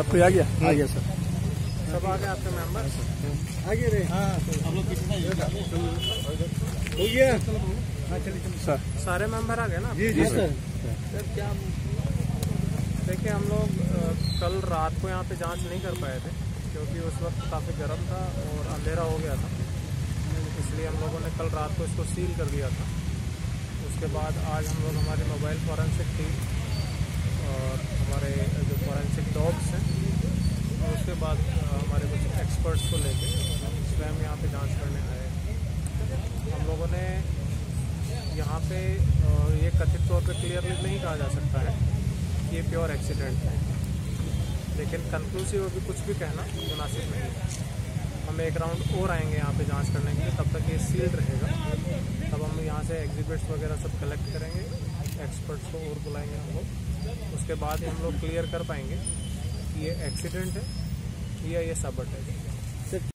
सब कोई आ गया? आ गया सर। सब आ गए आपके मेंबर आगे रे हाँ हम लोग हो। गया हाँ। चलिए चलिए। सर। सारे मेंबर आ गए ना? जी जी सर। सर। क्या देखिए हम लोग कल रात को यहाँ पे जाँच नहीं कर पाए थे क्योंकि उस वक्त काफ़ी गर्म था और अंधेरा हो गया था। इसलिए हम लोगों ने कल रात को इसको सील कर दिया था। उसके बाद आज हम लोग हमारी मोबाइल फॉरेंसिक टीम और हमारे जो फॉरेंसिक डॉग्स हैं और उसके बाद हमारे कुछ एक्सपर्ट्स को लेके स्वयं यहाँ पे जाँच करने आए। हम लोगों ने यहाँ पे ये कथित तौर पे क्लियरली नहीं कहा जा सकता है कि ये प्योर एक्सीडेंट है। लेकिन कंक्लूसिव अभी कुछ भी कहना मुनासिब नहीं है। हम एक राउंड और आएँगे यहाँ पे जाँच करने के लिए, तब तक ये सील्ड रहेगा। तब हम यहाँ से एग्जिबिट्स वगैरह सब कलेक्ट करेंगे एक्सपर्ट्स को और बुलाएँगे हम लोग। उसके बाद हम लोग क्लियर कर पाएँगे कि ये एक्सीडेंट है। या ये सब है।